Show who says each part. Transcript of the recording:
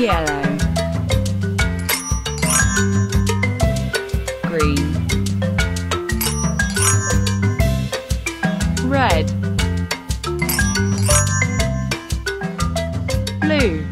Speaker 1: yellow green. Red. Blue.